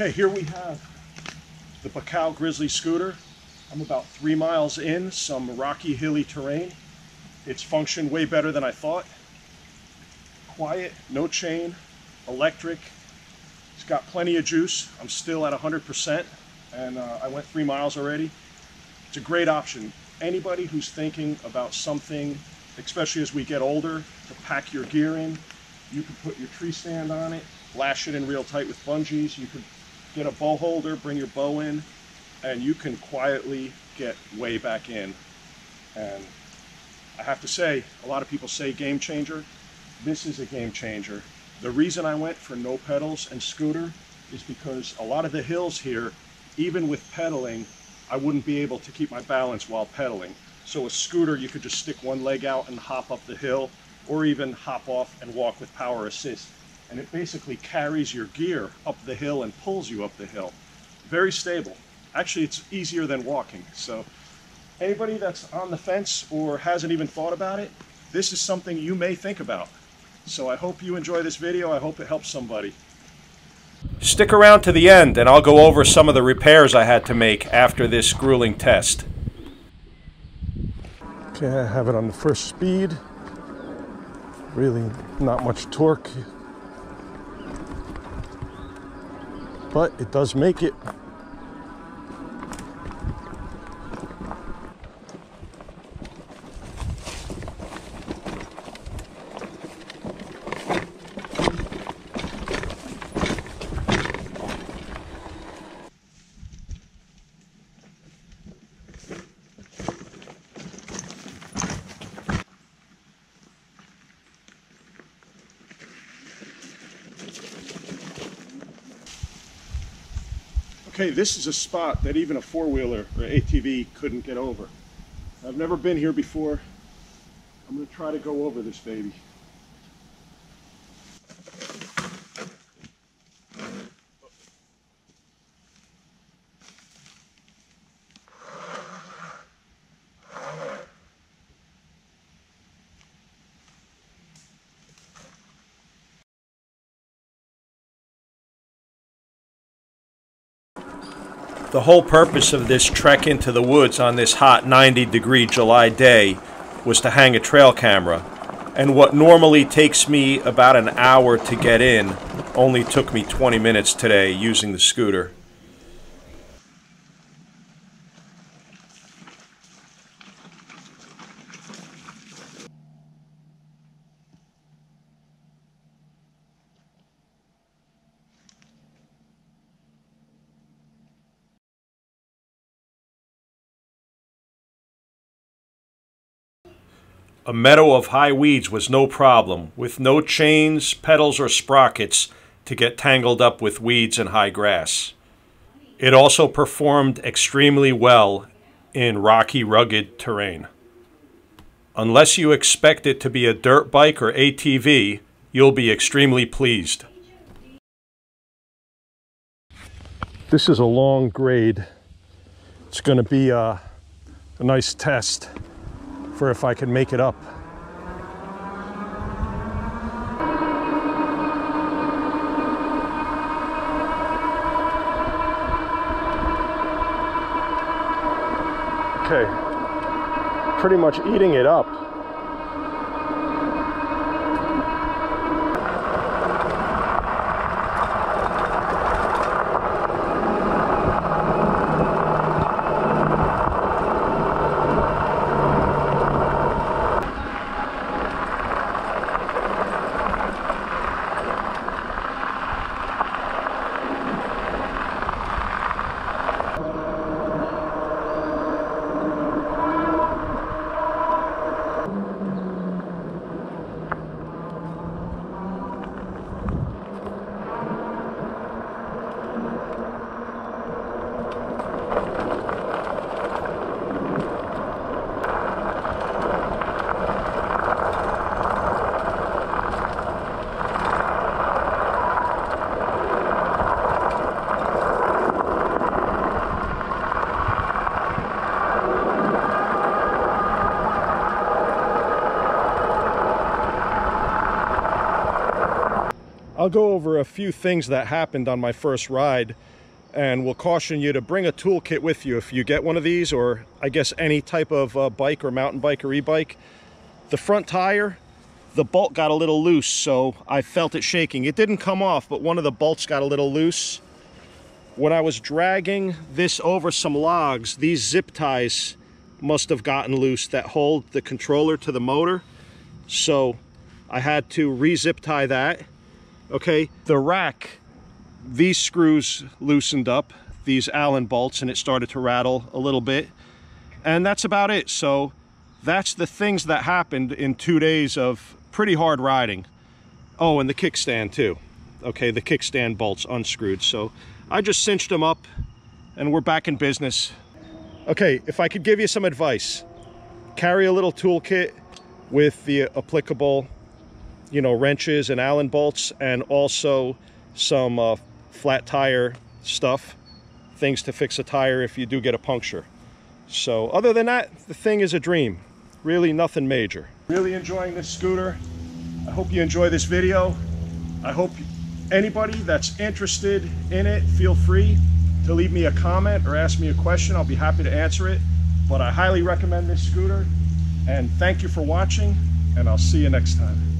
Okay, here we have the Bakcou Grizzly scooter. I'm about three miles in, some rocky, hilly terrain. It's functioned way better than I thought. Quiet, no chain, electric. It's got plenty of juice. I'm still at 100% and uh, I went three miles already. It's a great option. Anybody who's thinking about something, especially as we get older, to pack your gear in, you could put your tree stand on it, lash it in real tight with bungees. You could get a bow holder, bring your bow in, and you can quietly get way back in. And I have to say, a lot of people say game changer. This is a game changer. The reason I went for no pedals and scooter is because a lot of the hills here, even with pedaling, I wouldn't be able to keep my balance while pedaling. So a scooter, you could just stick one leg out and hop up the hill, or even hop off and walk with power assist. And it basically carries your gear up the hill and pulls you up the hill. Very stable. Actually, it's easier than walking. So anybody that's on the fence or hasn't even thought about it, this is something you may think about. So I hope you enjoy this video. I hope it helps somebody. Stick around to the end and I'll go over some of the repairs I had to make after this grueling test. Okay, I have it on the first speed. Really not much torque. But it does make it. Okay, this is a spot that even a four-wheeler or ATV couldn't get over. I've never been here before. I'm to try to go over this baby. The whole purpose of this trek into the woods on this hot 90 degree July day was to hang a trail camera. And what normally takes me about an hour to get in only took me 20 minutes today using the scooter. A meadow of high weeds was no problem, with no chains, pedals, or sprockets to get tangled up with weeds and high grass. It also performed extremely well in rocky, rugged terrain. Unless you expect it to be a dirt bike or ATV, you'll be extremely pleased. This is a long grade. It's going to be a, a nice test for if I can make it up. Okay, pretty much eating it up. I'll go over a few things that happened on my first ride and will caution you to bring a toolkit with you if you get one of these or I guess any type of uh, bike or mountain bike or e-bike. The front tire, the bolt got a little loose so I felt it shaking. It didn't come off but one of the bolts got a little loose. When I was dragging this over some logs, these zip ties must have gotten loose that hold the controller to the motor. So I had to re-zip tie that. Okay, the rack, these screws loosened up, these Allen bolts, and it started to rattle a little bit. And that's about it. So that's the things that happened in two days of pretty hard riding. Oh, and the kickstand too. Okay, the kickstand bolts unscrewed. So I just cinched them up and we're back in business. Okay, if I could give you some advice, carry a little toolkit with the applicable, you know, wrenches and Allen bolts and also some uh, flat tire stuff, things to fix a tire if you do get a puncture. So other than that, the thing is a dream. Really nothing major. Really enjoying this scooter. I hope you enjoy this video. I hope anybody that's interested in it, feel free to leave me a comment or ask me a question. I'll be happy to answer it. But I highly recommend this scooter. And thank you for watching, and I'll see you next time.